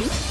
Woo!